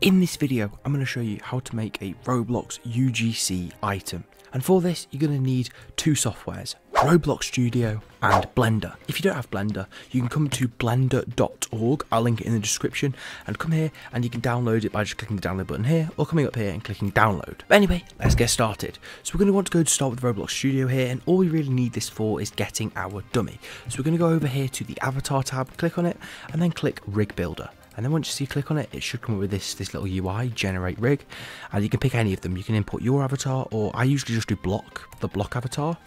In this video, I'm going to show you how to make a Roblox UGC item. And for this, you're going to need two softwares, Roblox Studio and Blender. If you don't have Blender, you can come to blender.org, I'll link it in the description, and come here and you can download it by just clicking the download button here, or coming up here and clicking download. But anyway, let's get started. So we're going to want to go to start with Roblox Studio here, and all we really need this for is getting our dummy. So we're going to go over here to the Avatar tab, click on it, and then click Rig Builder and then once you click on it it should come up with this this little UI generate rig. And you can pick any of them. You can input your avatar or I usually just do block the block avatar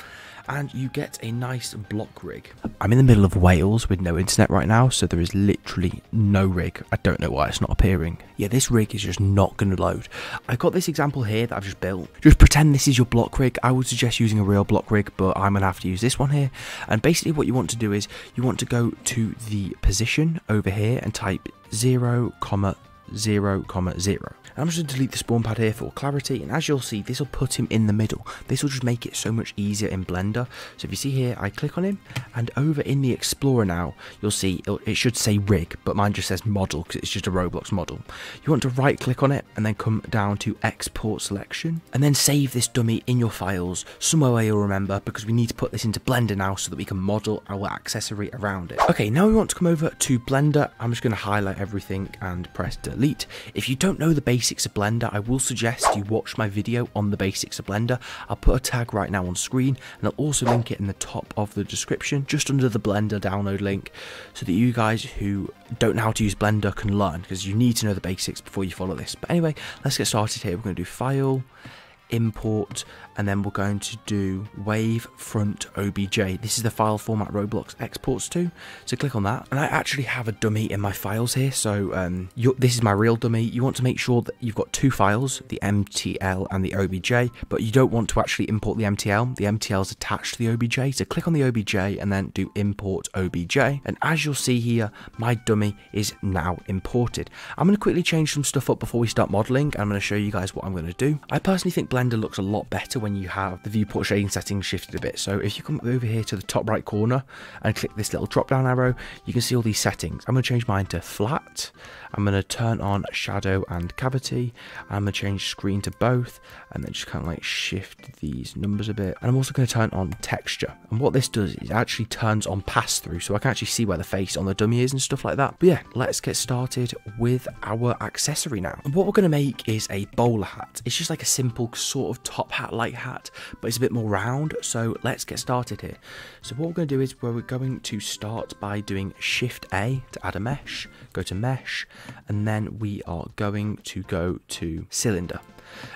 and you get a nice block rig. I'm in the middle of Wales with no internet right now, so there is literally no rig. I don't know why it's not appearing. Yeah, this rig is just not going to load. I've got this example here that I've just built. Just pretend this is your block rig. I would suggest using a real block rig, but I'm going to have to use this one here. And basically what you want to do is you want to go to the position over here and type 0, comma 0, comma 0. I'm just going to delete the spawn pad here for clarity and as you'll see this will put him in the middle. This will just make it so much easier in Blender. So if you see here I click on him and over in the Explorer now you'll see it should say rig but mine just says model because it's just a Roblox model. You want to right click on it and then come down to export selection and then save this dummy in your files somewhere where you'll remember because we need to put this into Blender now so that we can model our accessory around it. Okay now we want to come over to Blender. I'm just going to highlight everything and press delete. If you don't know the basics of Blender, I will suggest you watch my video on the basics of Blender. I'll put a tag right now on screen and I'll also link it in the top of the description, just under the Blender download link, so that you guys who don't know how to use Blender can learn, because you need to know the basics before you follow this. But anyway, let's get started here. We're going to do File, import and then we're going to do wavefront obj this is the file format roblox exports to so click on that. And i actually have a dummy in my files here so um, this is my real dummy. You want to make sure that you've got two files the mtl and the obj but you don't want to actually import the mtl the mtl is attached to the obj so click on the obj and then do import obj and as you'll see here my dummy is now imported. I'm going to quickly change some stuff up before we start modeling i'm going to show you guys what i'm going to do. I personally think blender looks a lot better when you have the viewport shading settings shifted a bit. So if you come over here to the top right corner and click this little drop down arrow, you can see all these settings. I'm going to change mine to flat. I'm going to turn on shadow and cavity. I'm going to change screen to both and then just kind of like shift these numbers a bit. And I'm also going to turn on texture. And what this does is actually turns on pass through so I can actually see where the face on the dummy is and stuff like that. But yeah, let's get started with our accessory now. And what we're going to make is a bowler hat. It's just like a simple sort of top hat like hat, but it's a bit more round. So let's get started here. So what we're going to do is we're going to start by doing Shift A to add a mesh, go to mesh, and then we are going to go to cylinder.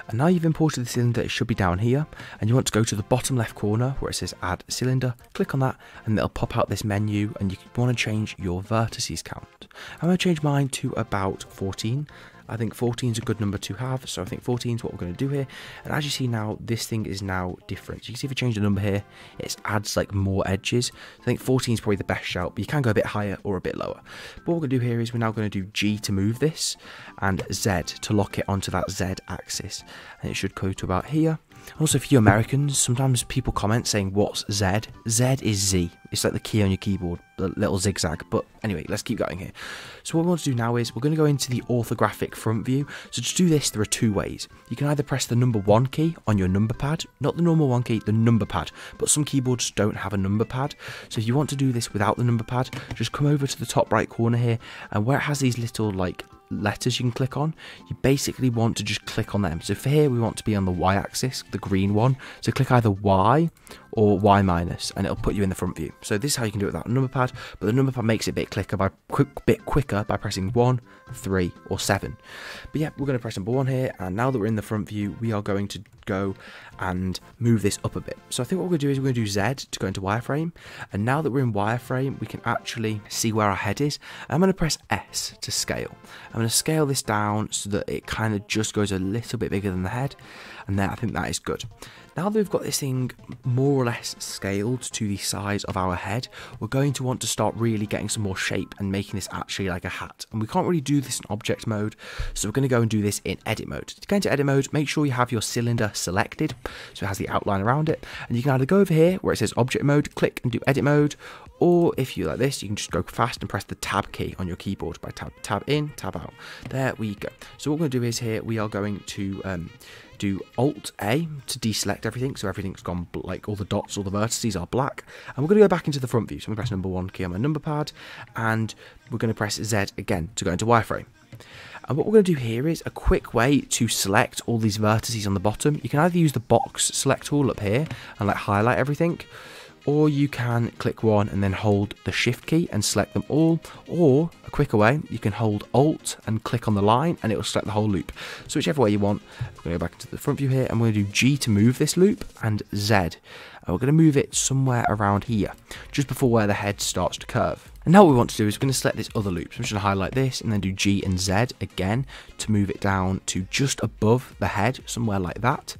And now you've imported the cylinder, it should be down here, and you want to go to the bottom left corner where it says add cylinder, click on that, and it'll pop out this menu, and you want to change your vertices count. I'm going to change mine to about 14, I think 14 is a good number to have, so I think 14 is what we're going to do here. And as you see now, this thing is now different. So you can see if we change the number here, it adds like more edges. So I think 14 is probably the best shout, but you can go a bit higher or a bit lower. But what we're going to do here is we're now going to do G to move this, and Z to lock it onto that Z axis. And it should go to about here. Also, for you Americans, sometimes people comment saying, What's Z? Z is Z. It's like the key on your keyboard, the little zigzag. But anyway, let's keep going here. So, what we want to do now is we're going to go into the orthographic front view. So, to do this, there are two ways. You can either press the number one key on your number pad, not the normal one key, the number pad. But some keyboards don't have a number pad. So, if you want to do this without the number pad, just come over to the top right corner here, and where it has these little like letters you can click on, you basically want to just click on them. So for here, we want to be on the y-axis, the green one. So click either Y or Y minus, and it'll put you in the front view. So this is how you can do it without a number pad, but the number pad makes it a bit quicker by quick, bit quicker by pressing one, three, or seven. But yeah, we're going to press number one here, and now that we're in the front view, we are going to go and move this up a bit. So I think what we're going to do is we're going to do Z to go into wireframe, and now that we're in wireframe, we can actually see where our head is. I'm going to press S to scale. I'm going to scale this down so that it kind of just goes a little bit bigger than the head, and then I think that is good. Now that we've got this thing more or less scaled to the size of our head, we're going to want to start really getting some more shape and making this actually like a hat. And we can't really do this in object mode, so we're going to go and do this in edit mode. To go into edit mode, make sure you have your cylinder selected, so it has the outline around it. And you can either go over here where it says object mode, click and do edit mode, Or if you like this, you can just go fast and press the tab key on your keyboard by tab, tab in, tab out. There we go. So what we're going to do is here, we are going to um, do Alt A to deselect everything. So everything's gone, like all the dots, all the vertices are black. And we're going to go back into the front view. So I'm going to press number one key on my number pad. And we're going to press Z again to go into wireframe. And what we're going to do here is a quick way to select all these vertices on the bottom. You can either use the box select tool up here and like highlight everything, or you can click one and then hold the shift key and select them all or a quicker way you can hold alt and click on the line and it will select the whole loop so whichever way you want we're going to go back into the front view here and we're going to do G to move this loop and Z and we're going to move it somewhere around here just before where the head starts to curve and now what we want to do is we're going to select this other loop. So I'm just going to highlight this and then do G and Z again to move it down to just above the head, somewhere like that.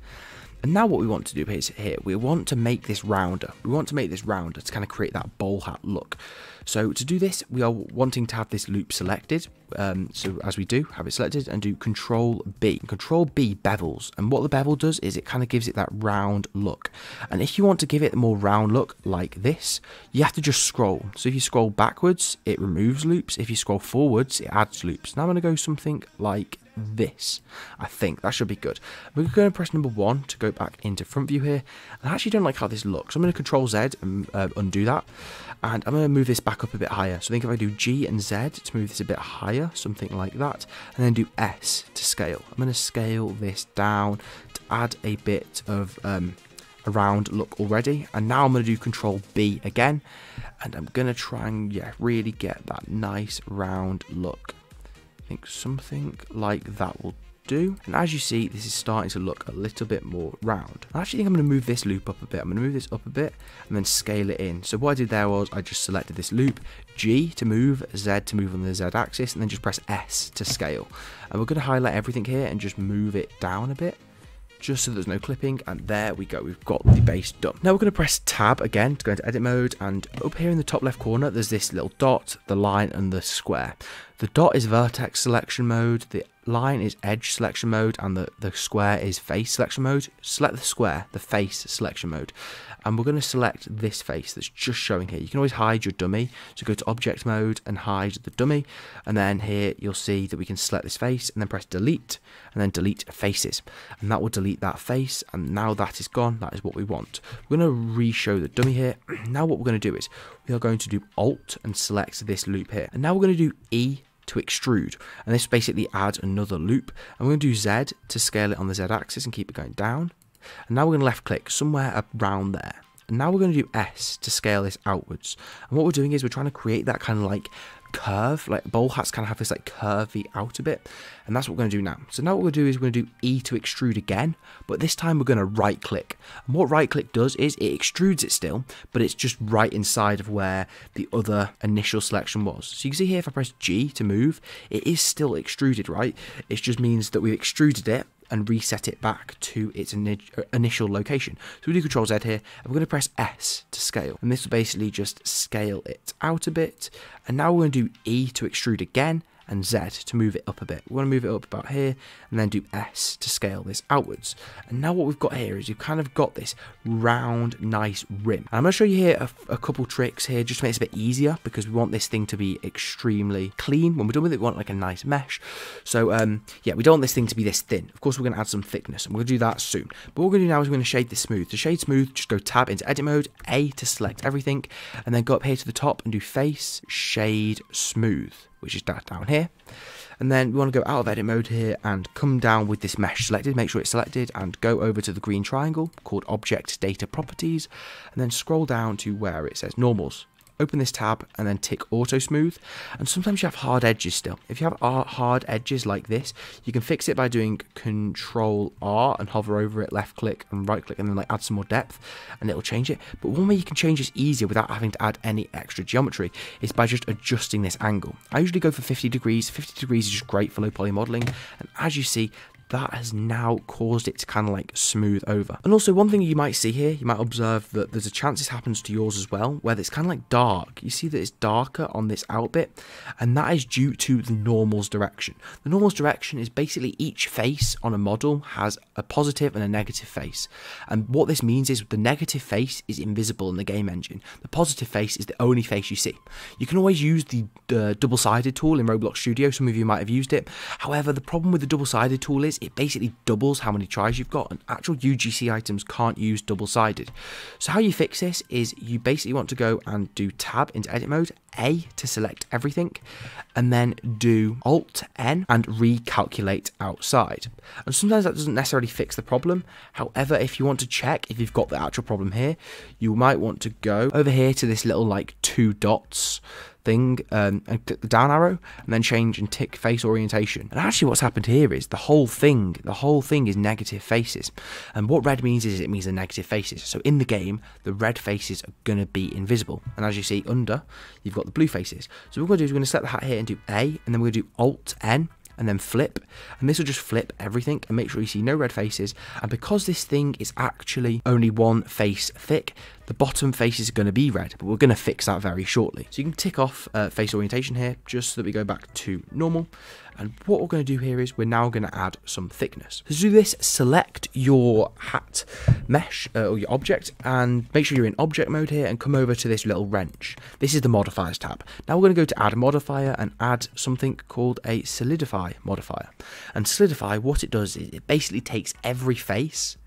And now what we want to do is here, we want to make this rounder. We want to make this rounder to kind of create that bowl hat look. So to do this, we are wanting to have this loop selected. Um, so as we do, have it selected and do Control B. Control B bevels. And what the bevel does is it kind of gives it that round look. And if you want to give it a more round look like this, you have to just scroll. So if you scroll backwards, it removes loops. If you scroll forwards, it adds loops. Now I'm going to go something like this. I think that should be good. We're going to press number one to go back into front view here. I actually don't like how this looks. I'm going to control Z and uh, undo that. And I'm going to move this back up a bit higher. So I think if I do G and Z to move this a bit higher, something like that, and then do S to scale. I'm going to scale this down to add a bit of um, a round look already. And now I'm going to do Control B again. And I'm going to try and yeah, really get that nice round look. I think something like that will do. And as you see, this is starting to look a little bit more round. I actually think I'm going to move this loop up a bit. I'm going to move this up a bit and then scale it in. So what I did there was I just selected this loop, G to move, Z to move on the Z axis, and then just press S to scale. And we're going to highlight everything here and just move it down a bit just so there's no clipping and there we go we've got the base done. Now we're going to press tab again to go into edit mode and up here in the top left corner there's this little dot the line and the square. The dot is vertex selection mode the line is edge selection mode and the, the square is face selection mode. Select the square the face selection mode and we're going to select this face that's just showing here. You can always hide your dummy, so go to object mode and hide the dummy, and then here you'll see that we can select this face and then press delete, and then delete faces, and that will delete that face, and now that is gone, that is what we want. We're going to re-show the dummy here. now what we're going to do is, we are going to do Alt and select this loop here, and now we're going to do E to extrude. And this basically adds another loop. And we're going to do Z to scale it on the Z axis and keep it going down and now we're going to left click somewhere around there. And now we're going to do S to scale this outwards. And what we're doing is we're trying to create that kind of like curve, like bowl hats kind of have this like curvy out a bit. And that's what we're going to do now. So now what we're going to do is we're going to do E to extrude again, but this time we're going to right click. And what right click does is it extrudes it still, but it's just right inside of where the other initial selection was. So you can see here if I press G to move, it is still extruded, right? It just means that we've extruded it and reset it back to its uh, initial location. So we do Control Z here, and we're going to press S to scale. And this will basically just scale it out a bit. And now we're going to do E to extrude again, and Z to move it up a bit. We want to move it up about here and then do S to scale this outwards. And now what we've got here is you've kind of got this round, nice rim. And I'm going to show you here a, a couple tricks here just to make it a bit easier because we want this thing to be extremely clean. When we're done with it, we want like a nice mesh. So um, yeah, we don't want this thing to be this thin. Of course, we're going to add some thickness and we're going to do that soon. But what we're going to do now is we're going to shade this smooth. To shade smooth, just go tab into edit mode, A to select everything, and then go up here to the top and do face, shade, smooth which is down here. And then we want to go out of edit mode here and come down with this mesh selected, make sure it's selected and go over to the green triangle called object data properties and then scroll down to where it says normals open this tab and then tick auto smooth. And sometimes you have hard edges still. If you have hard edges like this you can fix it by doing control R and hover over it left click and right click and then like add some more depth and it'll change it. But one way you can change this easier without having to add any extra geometry is by just adjusting this angle. I usually go for 50 degrees. 50 degrees is just great for low poly modeling. And as you see that has now caused it to kind of like smooth over. And also one thing you might see here, you might observe that there's a chance this happens to yours as well, where it's kind of like dark. You see that it's darker on this out bit, and that is due to the normals direction. The normals direction is basically each face on a model has a positive and a negative face. And what this means is the negative face is invisible in the game engine. The positive face is the only face you see. You can always use the uh, double-sided tool in Roblox Studio. Some of you might have used it. However, the problem with the double-sided tool is it basically doubles how many tris you've got, and actual UGC items can't use double-sided. So how you fix this is you basically want to go and do tab into edit mode, A to select everything, and then do Alt N and recalculate outside. And sometimes that doesn't necessarily fix the problem. However, if you want to check if you've got the actual problem here, you might want to go over here to this little like two dots thing um, and click the down arrow and then change and tick face orientation. And actually what's happened here is the whole thing, the whole thing is negative faces. And what red means is it means the negative faces. So in the game, the red faces are going to be invisible. And as you see under, you've got the blue faces. So what we're going to do is we're going to select the hat here and do A and then we're going to do Alt N and then flip and this will just flip everything and make sure you see no red faces and because this thing is actually only one face thick the bottom face is going to be red but we're going to fix that very shortly so you can tick off uh, face orientation here just so that we go back to normal and what we're going to do here is we're now going to add some thickness. To do this, select your hat mesh uh, or your object and make sure you're in object mode here and come over to this little wrench. This is the modifiers tab. Now we're going to go to add modifier and add something called a solidify modifier. And solidify, what it does is it basically takes every face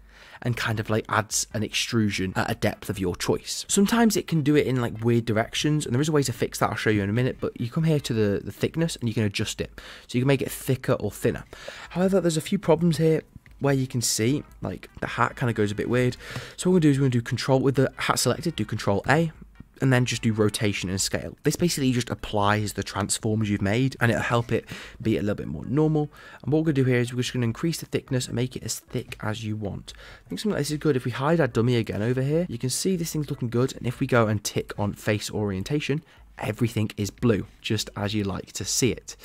and kind of like adds an extrusion at a depth of your choice. Sometimes it can do it in like weird directions, and there is a way to fix that I'll show you in a minute, but you come here to the, the thickness and you can adjust it. So you can make it thicker or thinner. However, there's a few problems here where you can see like the hat kind of goes a bit weird. So what we're to do is we're to do control with the hat selected, do control A and then just do rotation and scale. This basically just applies the transforms you've made and it'll help it be a little bit more normal. And what we're going to do here is we're just going to increase the thickness and make it as thick as you want. I think something like this is good. If we hide our dummy again over here, you can see this thing's looking good. And if we go and tick on face orientation, everything is blue, just as you like to see it.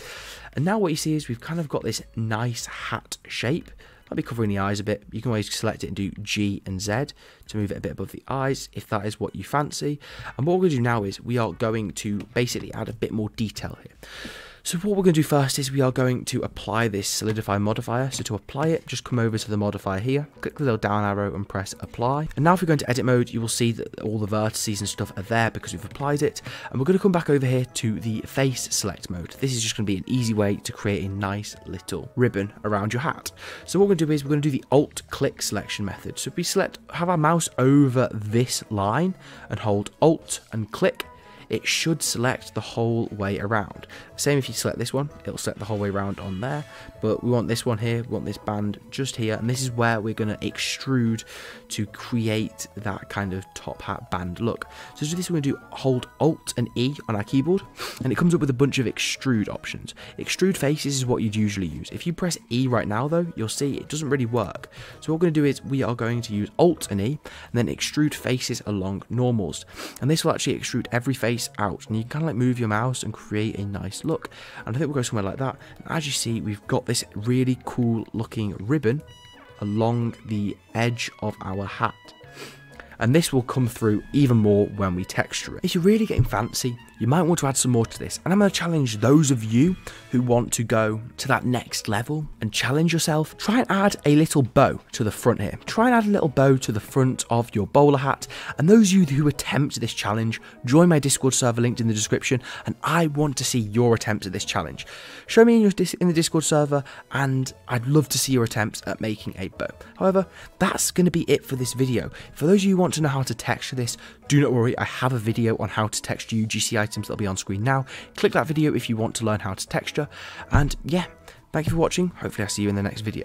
And now what you see is we've kind of got this nice hat shape might be covering the eyes a bit. You can always select it and do G and Z to move it a bit above the eyes if that is what you fancy. And what we're going to do now is we are going to basically add a bit more detail here. So what we're going to do first is we are going to apply this solidify modifier. So to apply it, just come over to the modifier here, click the little down arrow and press apply. And now if we go into edit mode, you will see that all the vertices and stuff are there because we've applied it. And we're going to come back over here to the face select mode. This is just going to be an easy way to create a nice little ribbon around your hat. So what we're going to do is we're going to do the alt click selection method. So if we select, have our mouse over this line and hold alt and click, it should select the whole way around. Same if you select this one, it'll select the whole way around on there, but we want this one here, we want this band just here, and this is where we're going to extrude to create that kind of top hat band look. So to do this, we're going to do hold Alt and E on our keyboard, and it comes up with a bunch of extrude options. Extrude faces is what you'd usually use. If you press E right now though, you'll see it doesn't really work. So what we're going to do is we are going to use Alt and E, and then extrude faces along normals. And this will actually extrude every face out, and you kind of like move your mouse and create a nice look. And I think we'll go somewhere like that. And as you see, we've got this really cool looking ribbon along the edge of our hat and this will come through even more when we texture it. You're really getting fancy, you might want to add some more to this. And I'm going to challenge those of you who want to go to that next level and challenge yourself. Try and add a little bow to the front here. Try and add a little bow to the front of your bowler hat. And those of you who attempt this challenge, join my Discord server linked in the description. And I want to see your attempts at this challenge. Show me in, your, in the Discord server and I'd love to see your attempts at making a bow. However, that's going to be it for this video. For those of you who want to know how to texture this, do not worry, I have a video on how to texture UGC items that'll be on screen now. Click that video if you want to learn how to texture. And yeah, thank you for watching. Hopefully I'll see you in the next video.